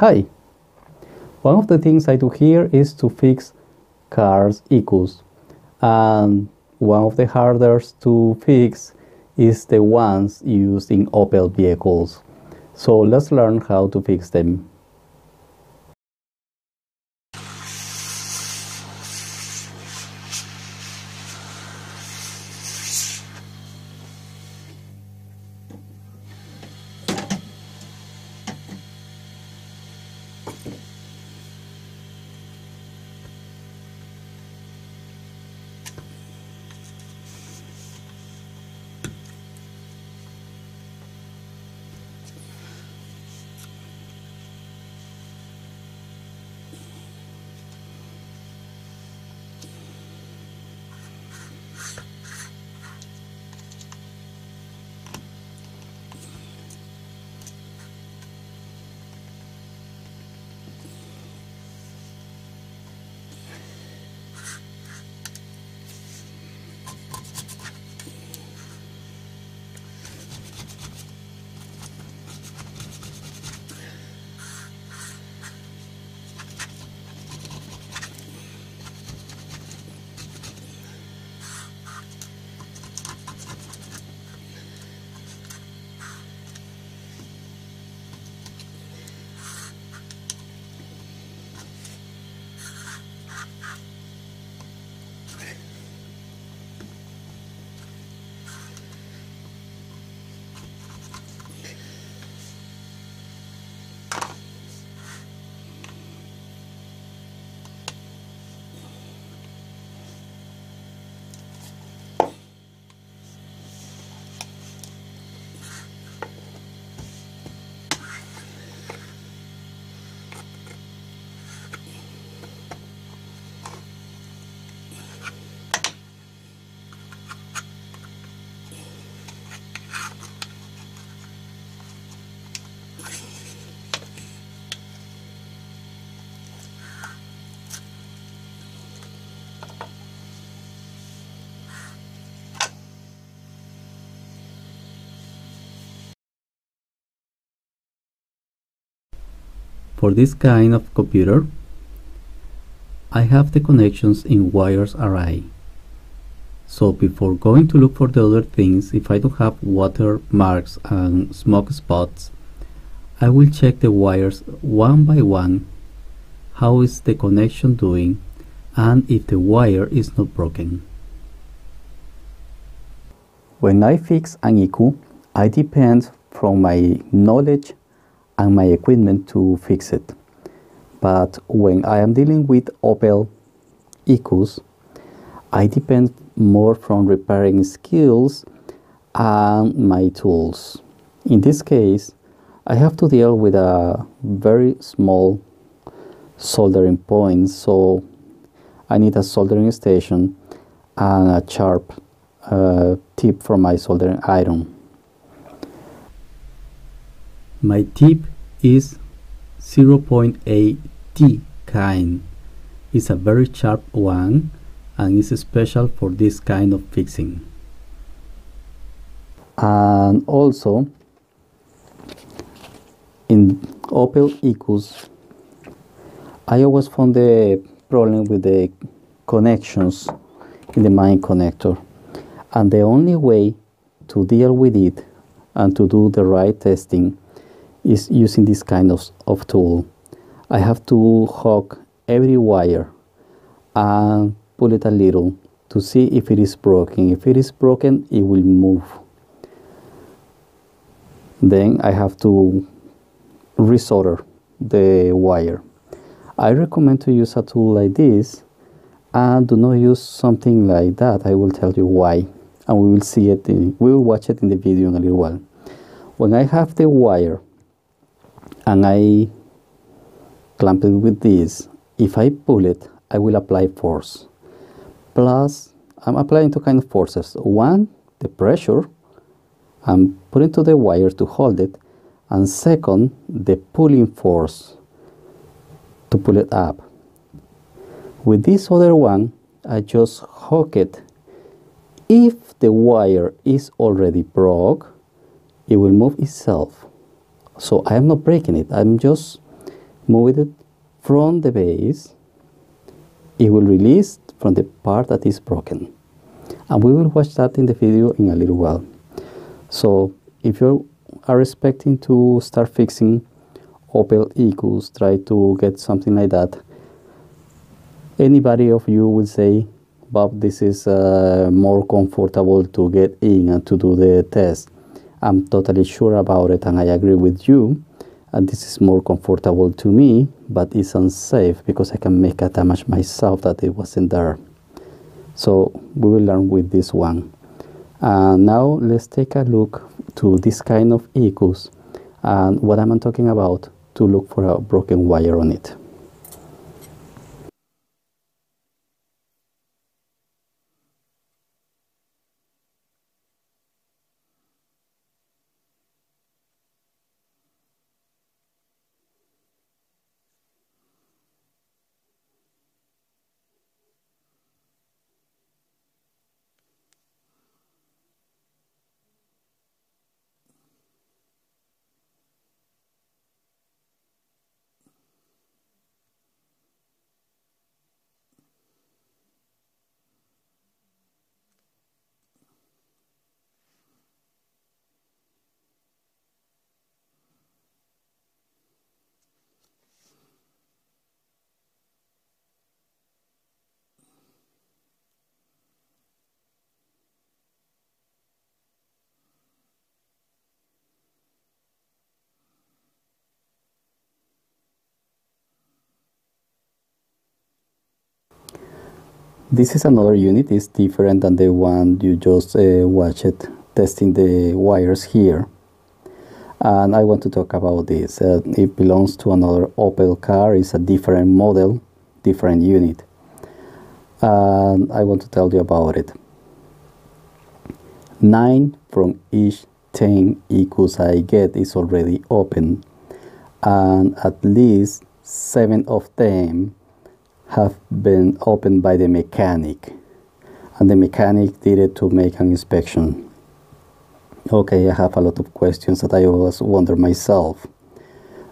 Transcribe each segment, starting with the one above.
Hi! One of the things I do here is to fix cars ECUs and one of the hardest to fix is the ones used in Opel vehicles. So let's learn how to fix them. For this kind of computer, I have the connections in wires array. So before going to look for the other things, if I don't have water marks and smoke spots, I will check the wires one by one, how is the connection doing, and if the wire is not broken. When I fix an ECU, I depend from my knowledge and my equipment to fix it. But when I am dealing with Opel ECUs, I depend more from repairing skills and my tools. In this case, I have to deal with a very small soldering point, so I need a soldering station and a sharp uh, tip for my soldering iron. My tip is 0.8 T kind. It's a very sharp one and is special for this kind of fixing. And also in Opel ECUs I always found the problem with the connections in the main connector and the only way to deal with it and to do the right testing is using this kind of, of tool. I have to hook every wire and pull it a little to see if it is broken. If it is broken, it will move. Then I have to resolder the wire. I recommend to use a tool like this and do not use something like that. I will tell you why and we will see it, in, we will watch it in the video in a little while. When I have the wire and I clamp it with this, if I pull it, I will apply force. Plus, I'm applying two kind of forces. One, the pressure, I'm putting to the wire to hold it, and second, the pulling force to pull it up. With this other one, I just hook it. If the wire is already broke, it will move itself. So I am not breaking it. I'm just moving it from the base. It will release from the part that is broken. And we will watch that in the video in a little while. So if you are expecting to start fixing Opel ECUs try to get something like that anybody of you will say Bob this is uh, more comfortable to get in and to do the test I'm totally sure about it and I agree with you. And this is more comfortable to me but it's unsafe because I can make a damage myself that it wasn't there. So we will learn with this one. And now let's take a look to this kind of ECUs and what I'm talking about to look for a broken wire on it This is another unit, it's different than the one you just uh, watched testing the wires here. And I want to talk about this. Uh, it belongs to another Opel car, it's a different model, different unit. And I want to tell you about it. 9 from each 10 ECUs I get is already open. And at least 7 of them have been opened by the mechanic. And the mechanic did it to make an inspection. Okay i have a lot of questions that i always wonder myself.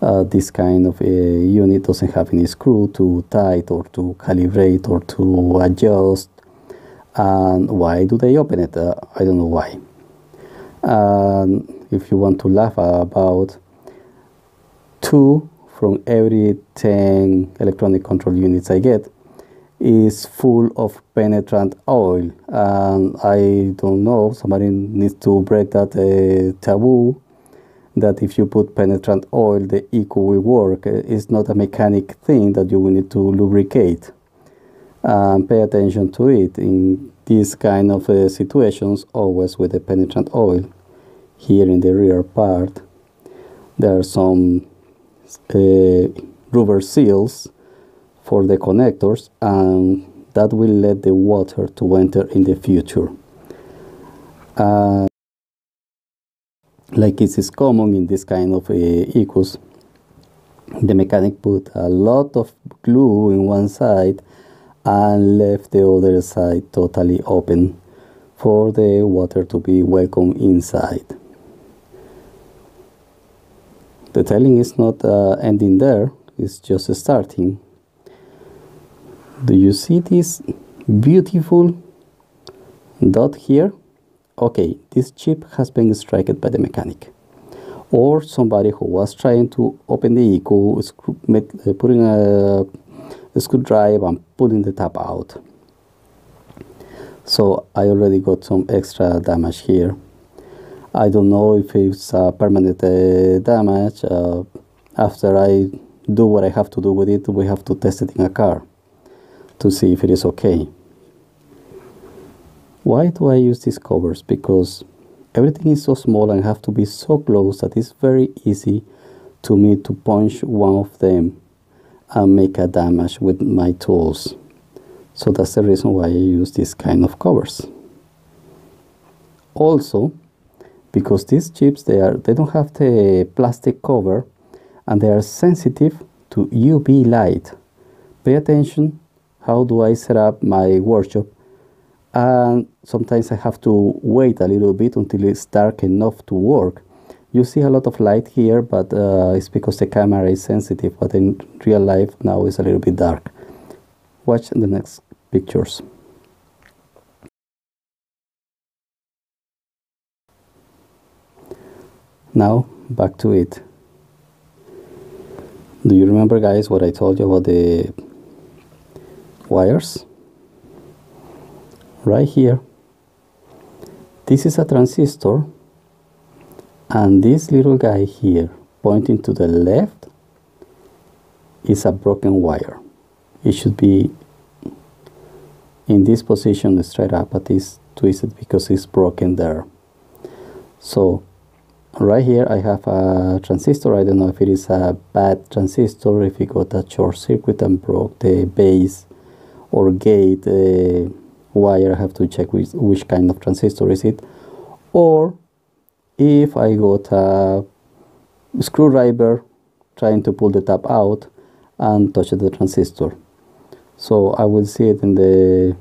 Uh, this kind of a unit doesn't have any screw to tight or to calibrate or to adjust. And why do they open it? Uh, i don't know why. And if you want to laugh about two from every 10 electronic control units I get is full of penetrant oil. And I don't know somebody needs to break that uh, taboo that if you put penetrant oil the ECU will work. It's not a mechanic thing that you will need to lubricate. Pay attention to it. In these kind of uh, situations always with the penetrant oil here in the rear part there are some uh, rubber seals for the connectors and that will let the water to enter in the future. Uh, like it is common in this kind of uh, the mechanic put a lot of glue in one side and left the other side totally open for the water to be welcome inside the tiling is not uh, ending there it's just starting. Do you see this beautiful dot here? Okay this chip has been struck by the mechanic. Or somebody who was trying to open the ECU uh, putting a, a screwdriver and pulling the tap out. So I already got some extra damage here I don't know if it's a permanent uh, damage. Uh, after I do what I have to do with it, we have to test it in a car to see if it is okay. Why do I use these covers? Because everything is so small and have to be so close that it's very easy to me to punch one of them and make a damage with my tools. So that's the reason why I use this kind of covers. Also, because these chips they are they don't have the plastic cover and they are sensitive to UV light. Pay attention how do I set up my workshop? And sometimes I have to wait a little bit until it's dark enough to work. You see a lot of light here but uh, it's because the camera is sensitive but in real life now it's a little bit dark. Watch the next pictures now back to it. Do you remember guys what I told you about the wires? Right here. This is a transistor and this little guy here pointing to the left is a broken wire. It should be in this position straight up but it's twisted because it's broken there. So right here I have a transistor. I don't know if it is a bad transistor if it got a short circuit and broke the base or gate uh, wire. I have to check which, which kind of transistor is it. Or if I got a screwdriver trying to pull the tap out and touch the transistor. So I will see it in the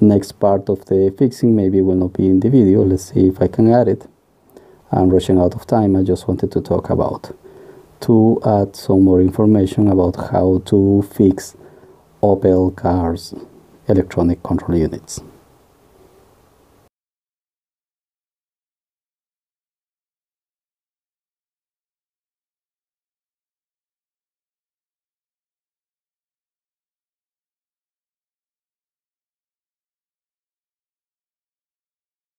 next part of the fixing. Maybe it will not be in the video. Let's see if I can add it I'm rushing out of time. I just wanted to talk about to add some more information about how to fix Opel cars electronic control units